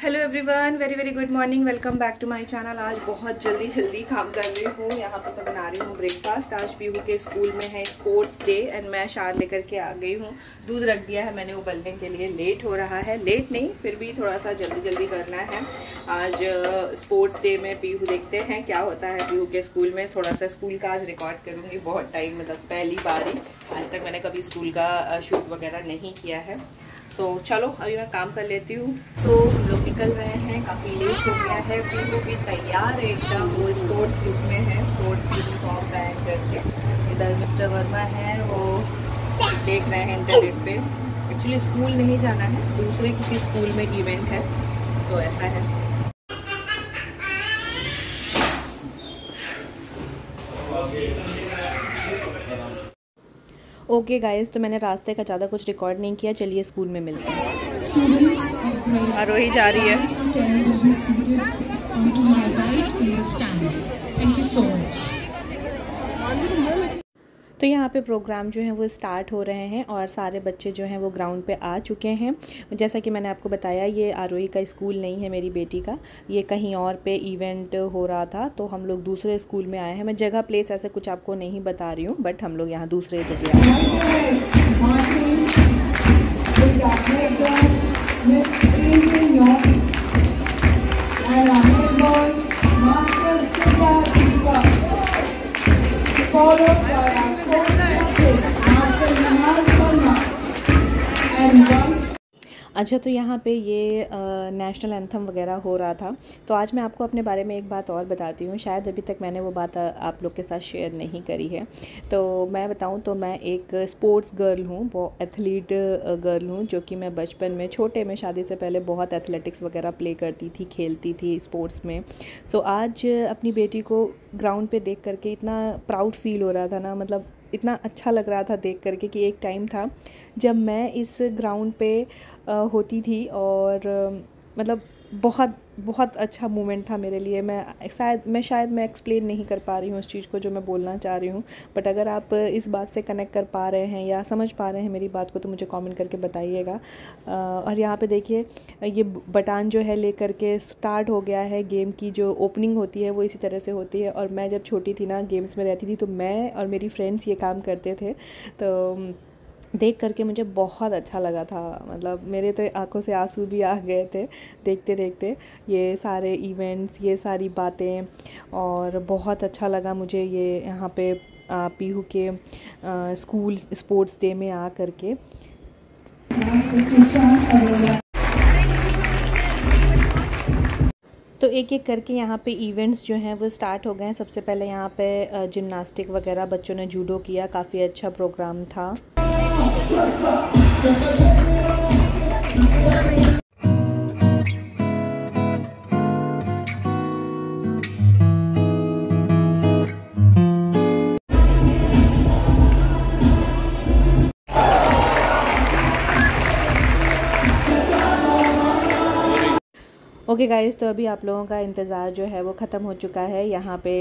Hello everyone very very good morning welcome back to my channel आज बहुत जल्दी जल्दी काम कर रही हूँ। यहाँ पर मैं बना रही हूँ ब्रेकफास्ट आज पीहू के स्कूल में है स्पोर्ट्स डे एंड मैं शार लेकर के आ गई हूँ। दूध रख दिया है मैंने उबलने के लिए। लेट हो रहा है। लेट नहीं, फिर भी थोड़ा सा जल्दी जल्दी करना है। आज स्पोर्ट्स डे में पीहू देखते हैं क्या होता है पीहू के स्कूल में। थोड़ा सा स्कूल का आज रिकॉर्ड करूँगी। बहुत टाइम मतलब पहली बार। ही आज तक मैंने कभी स्कूल का शूट वगैरह नहीं किया है। सो so, चलो अभी मैं काम कर लेती हूँ। सो so, हम लोग निकल रहे हैं काफ़ी लेट हो गया है। पीहू भी तैयार है एकदम। वो स्पोर्ट्स लुक में है स्पोर्ट्स यूनिफॉर्म पहन करके। इधर मिस्टर वर्मा है वो देख रहे हैं इंटरनेट पे। एक्चुअली स्कूल नहीं जाना है दूसरे किसी स्कूल में इवेंट है। सो so, ऐसा है। ओके गाइस तो मैंने रास्ते का ज़्यादा कुछ रिकॉर्ड नहीं किया। चलिए स्कूल में मिलते हैं। आरोही जा रही है थैंक यू सो मच तो यहाँ पे प्रोग्राम जो है वो स्टार्ट हो रहे हैं और सारे बच्चे जो हैं वो ग्राउंड पे आ चुके हैं। जैसा कि मैंने आपको बताया, ये आरोही का स्कूल नहीं है मेरी बेटी का। ये कहीं और पे इवेंट हो रहा था तो हम लोग दूसरे स्कूल में आए हैं। मैं जगह प्लेस ऐसे कुछ आपको नहीं बता रही हूँ बट हम लोग यहाँ दूसरे जगह Followed by अच्छा तो यहाँ पे ये नेशनल एंथम वगैरह हो रहा था। तो आज मैं आपको अपने बारे में एक बात और बताती हूँ। शायद अभी तक मैंने वो बात आप लोग के साथ शेयर नहीं करी है। तो मैं बताऊँ तो मैं एक स्पोर्ट्स गर्ल हूँ, वो एथलीट गर्ल हूँ, जो कि मैं बचपन में, छोटे में शादी से पहले बहुत एथलेटिक्स वगैरह प्ले करती थी, खेलती थी स्पोर्ट्स में। सो आज अपनी बेटी को ग्राउंड पर देख करके इतना प्राउड फील हो रहा था ना मतलब इतना अच्छा लग रहा था देख करके कि एक टाइम था जब मैं इस ग्राउंड पे होती थी और मतलब बहुत बहुत अच्छा मोमेंट था मेरे लिए। मैं, शायद मैं शायद मैं एक्सप्लेन नहीं कर पा रही हूँ उस चीज़ को जो मैं बोलना चाह रही हूँ। बट अगर आप इस बात से कनेक्ट कर पा रहे हैं या समझ पा रहे हैं मेरी बात को तो मुझे कमेंट करके बताइएगा। और यहाँ पे देखिए, ये बटान जो है लेकर के स्टार्ट हो गया है गेम की। जो ओपनिंग होती है, वो इसी तरह से होती है। और मैं जब छोटी थी ना गेम्स में रहती थी तो मैं और मेरी फ्रेंड्स ये काम करते थे। तो देख करके मुझे बहुत अच्छा लगा था। मतलब मेरे तो आँखों से आँसू भी आ गए थे देखते देखते ये सारे इवेंट्स ये सारी बातें और बहुत अच्छा लगा मुझे ये यहाँ पे पीहू के स्कूल स्पोर्ट्स डे में आ करके। तो एक एक करके यहाँ पे इवेंट्स जो हैं वो स्टार्ट हो गए हैं। सबसे पहले यहाँ पे जिमनास्टिक वगैरह बच्चों ने जूडो किया। काफ़ी अच्छा प्रोग्राम था। Thank you. ओके गाइस तो अभी आप लोगों का इंतज़ार जो है वो ख़त्म हो चुका है। यहाँ पे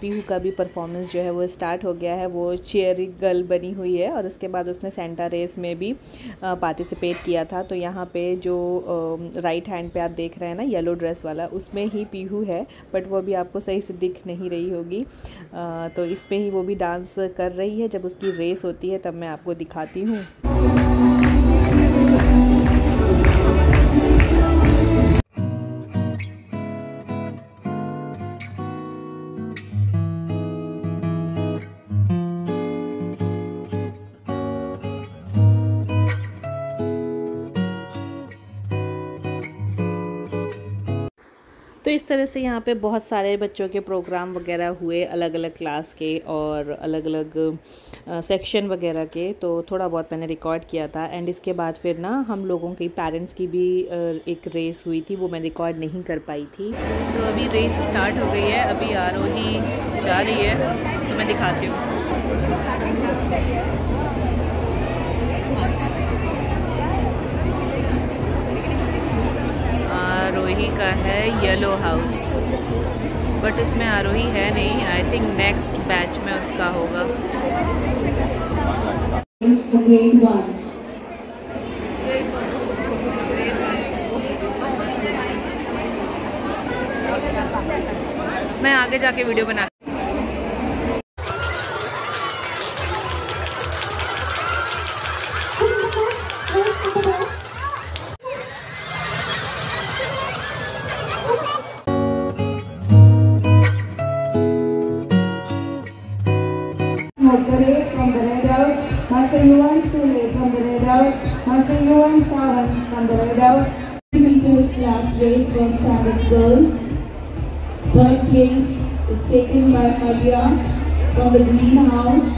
पीहू का भी परफॉर्मेंस जो है वो स्टार्ट हो गया है। वो चेयर गर्ल बनी हुई है और उसके बाद उसने सेंटा रेस में भी पार्टिसिपेट किया था। तो यहाँ पे जो राइट हैंड पे आप देख रहे हैं ना येलो ड्रेस वाला, उसमें ही पीहू है बट वो अभी आपको सही से दिख नहीं रही होगी। तो इस पर ही वो भी डांस कर रही है। जब उसकी रेस होती है, तब मैं आपको दिखाती हूँ। तो इस तरह से यहाँ पे बहुत सारे बच्चों के प्रोग्राम वगैरह हुए अलग अलग क्लास के और अलग अलग सेक्शन वगैरह के। तो थोड़ा बहुत मैंने रिकॉर्ड किया था एंड इसके बाद फिर ना हम लोगों की पेरेंट्स की भी एक रेस हुई थी वो मैं रिकॉर्ड नहीं कर पाई थी। सो so, अभी रेस स्टार्ट हो गई है अभी आरोही जा रही है तो मैं दिखाती हूँ। का है येलो हाउस बट इसमें आरोही है नहीं. आई थिंक नेक्स्ट बैच में उसका होगा. मैं आगे जाके वीडियो बना Mokare from the Red House, Master Yuan Sule from the Red House, Master Yuan Savan from the Red House. meters class race for standard girls. Third place is taken by Maria from the Green House.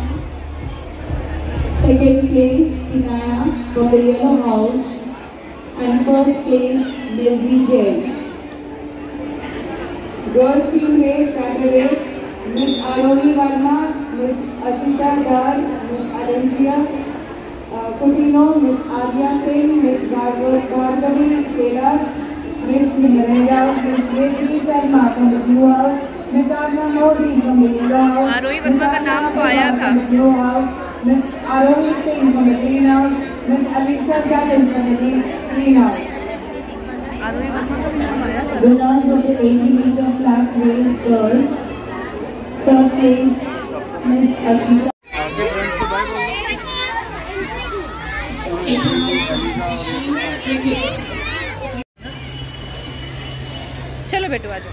Second place, Kinaya from the Yellow House. And first place, Lil Vijay. Girls team race Saturday, Miss Aroni Verma, Miss Ashita Dar, Miss Arencia uh, Coutinho, Miss Adia Singh, Miss Bhargav- Bhargavi Taylor, Miss Narendra, Miss Rishi Sharma from the Blue House, Miss Arna Modi from the Yellow House, आरोही वर्मा का नाम तो आया था। Blue House, Miss Aroni Singh from the Green House, Miss Alicia Satin from the Green House. Winners of the 80 meter flat race girls. Third place, चलो बेटू, आ जाओ।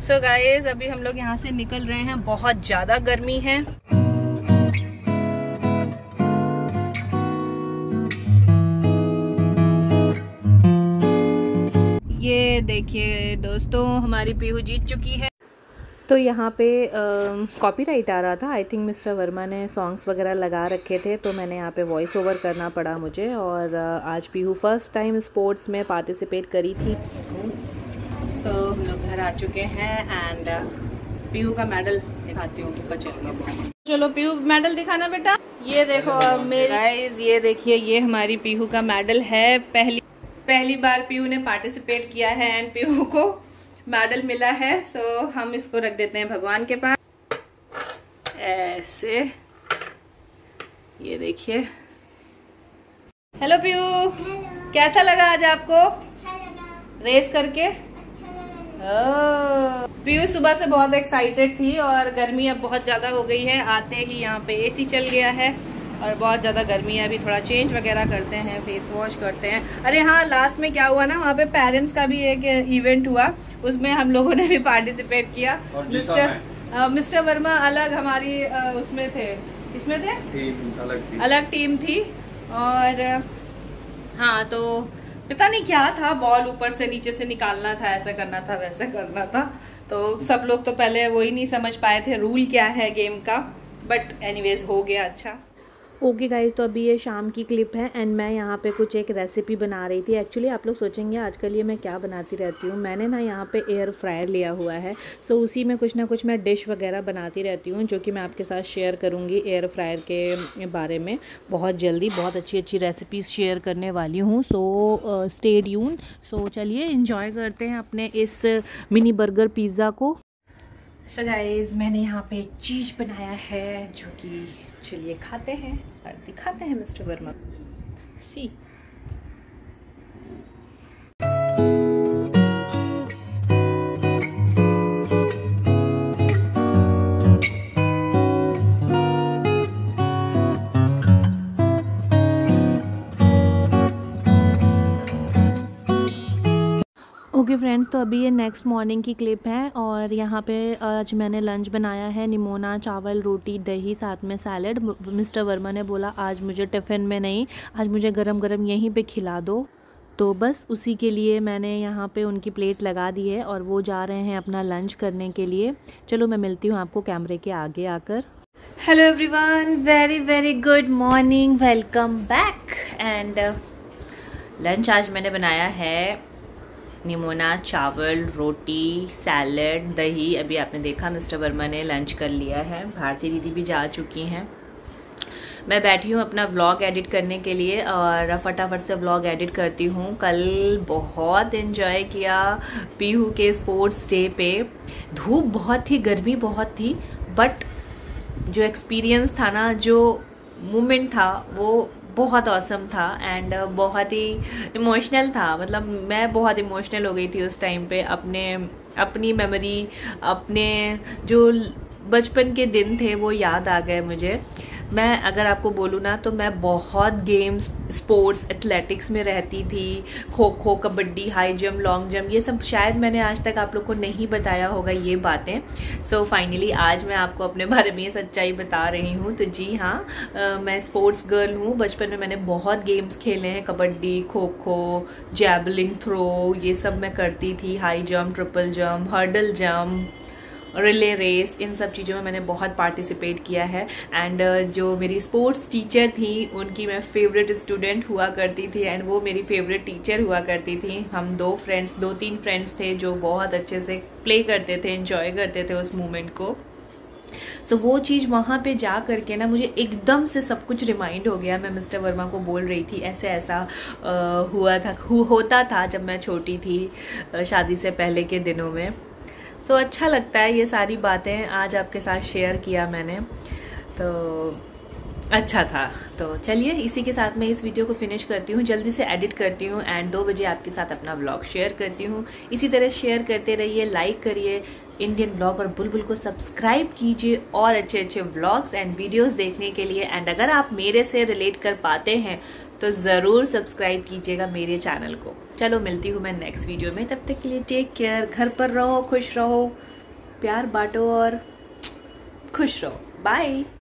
So guys अभी हम लोग यहाँ से निकल रहे हैं। बहुत ज़्यादा गर्मी है। ये देखिए दोस्तों, हमारी पीहू जीत चुकी है। तो यहाँ पे कॉपीराइट आ रहा था। आई थिंक मिस्टर वर्मा ने सॉन्ग्स वगैरह लगा रखे थे तो मैंने यहाँ पे वॉइस ओवर करना पड़ा मुझे और आज पीहू फ़र्स्ट टाइम स्पोर्ट्स में पार्टिसिपेट करी थी। सो so, हम लोग घर आ चुके हैं एंड पीहू का मेडल दिखाती हूँ चलो पीहू मेडल दिखाना बेटा। ये देखो अब मेरी गाइस ये देखिए ये हमारी पीहू का मेडल है। पहली पहली बार पीहू ने पार्टिसिपेट किया है एंड पीहू को मेडल मिला है सो हम इसको रख देते हैं भगवान के पास। ऐसे। ये देखिए। हेलो पीहू कैसा लगा आज आपको? लगा। रेस करके? ओह, पीयू सुबह से बहुत एक्साइटेड थी और गर्मी अब बहुत ज़्यादा हो गई है। आते ही यहाँ पे एसी चल गया है। और बहुत ज़्यादा गर्मी है अभी थोड़ा चेंज वगैरह करते हैं फेस वॉश करते हैं। अरे हाँ लास्ट में क्या हुआ ना वहाँ पे पेरेंट्स का भी एक इवेंट हुआ उसमें हम लोगों ने भी पार्टिसिपेट किया। मिस्टर मिस्टर वर्मा अलग हमारी उसमें थे। इसमें थे? टीम अलग थी अलग टीम थी। और हाँ तो पता नहीं क्या था बॉल ऊपर से नीचे से निकालना था ऐसा करना था वैसा करना था। तो सब लोग तो पहले वही नहीं समझ पाए थे रूल क्या है गेम का। बट एनीवेज हो गया अच्छा। ओके okay गाइज़ तो अभी ये शाम की क्लिप है एंड मैं यहाँ पे कुछ एक रेसिपी बना रही थी। एक्चुअली आप लोग सोचेंगे, आजकल ये मैं क्या बनाती रहती हूँ? मैंने ना यहाँ पे एयर फ्रायर लिया हुआ है। सो उसी में कुछ ना कुछ मैं डिश वगैरह बनाती रहती हूँ, जो कि मैं आपके साथ शेयर करूँगी एयर फ्रायर के बारे में। बहुत जल्दी बहुत अच्छी अच्छी रेसिपीज़ शेयर करने वाली हूँ। सो स्टेड यून सो चलिए इंजॉय करते हैं अपने इस मिनी बर्गर पिज़्ज़ा को। सो गाइस मैंने यहाँ पे चीज़ बनाया है, जो कि चलिए खाते हैं। और दिखाते हैं मिस्टर वर्मा। सी। फ्रेंड्स तो अभी ये नेक्स्ट मॉर्निंग की क्लिप है और यहाँ पे आज मैंने लंच बनाया है निमोना, चावल, रोटी, दही, साथ में सैलड मिस्टर वर्मा ने बोला, आज मुझे टिफ़िन में नहीं, आज मुझे गरम गरम यहीं पे खिला दो। तो बस उसी के लिए मैंने यहाँ पे उनकी प्लेट लगा दी है और वो जा रहे हैं अपना लंच करने के लिए। चलो मैं मिलती हूँ आपको कैमरे के आगे आकर। Hello everyone very very good morning welcome back and lunch आज मैंने बनाया है। निमोना, चावल, रोटी, सैलड, दही, अभी आपने देखा मिस्टर वर्मा ने लंच कर लिया है। भारती दीदी भी जा चुकी हैं। मैं बैठी हूँ अपना व्लॉग एडिट करने के लिए और फटाफट से व्लॉग एडिट करती हूँ। कल बहुत इन्जॉय किया पीहू के स्पोर्ट्स डे पे। धूप बहुत थी, गर्मी बहुत थी बट जो एक्सपीरियंस था ना, जो मोमेंट था, वो बहुत औसम था एंड बहुत ही इमोशनल था. मतलब मैं बहुत इमोशनल हो गई थी उस टाइम पे अपने, अपनी मेमोरी अपने जो बचपन के दिन थे वो याद आ गए मुझे. मैं अगर आपको बोलूँ ना तो मैं बहुत गेम्स स्पोर्ट्स एथलेटिक्स में रहती थी। Kho kho kabaddi high jump long jump ये सब शायद मैंने आज तक आप लोग को नहीं बताया होगा ये बातें। सो so, फाइनली आज मैं आपको अपने बारे में सच्चाई बता रही हूँ। तो जी हाँ मैं स्पोर्ट्स गर्ल हूँ। बचपन में मैंने बहुत गेम्स खेले हैं। कबड्डी खो खो जैबलिंग थ्रो ये सब मैं करती थी। High jump triple jump hurdle jump relay race इन सब चीज़ों में मैंने बहुत पार्टिसिपेट किया है। एंड uh, जो मेरी स्पोर्ट्स टीचर थी उनकी मैं फेवरेट स्टूडेंट हुआ करती थी एंड वो मेरी फेवरेट टीचर हुआ करती थी। हम दो फ्रेंड्स दो तीन फ्रेंड्स थे जो बहुत अच्छे से प्ले करते थे इन्जॉय करते थे उस मोमेंट को। सो so, वो चीज़ वहाँ पे जा करके ना मुझे एकदम से सब कुछ रिमाइंड हो गया। मैं मिस्टर वर्मा को बोल रही थी ऐसे ऐसा आ, हुआ था हु, होता था जब मैं छोटी थी शादी से पहले के दिनों में। सो so, अच्छा लगता है ये सारी बातें आज आपके साथ शेयर किया मैंने। तो अच्छा था। तो चलिए इसी के साथ मैं इस वीडियो को फिनिश करती हूँ। जल्दी से एडिट करती हूँ एंड दो बजे आपके साथ अपना ब्लॉग शेयर करती हूँ। इसी तरह शेयर करते रहिए लाइक करिए इंडियन ब्लॉग और बुलबुल को सब्सक्राइब कीजिए और अच्छे अच्छे ब्लॉग्स एंड वीडियोस देखने के लिए। एंड अगर आप मेरे से रिलेट कर पाते हैं तो ज़रूर सब्सक्राइब कीजिएगा मेरे चैनल को। चलो, मिलती हूँ मैं नेक्स्ट वीडियो में। तब तक के लिए टेक केयर घर पर रहो, खुश रहो, प्यार बांटो और खुश रहो। बाय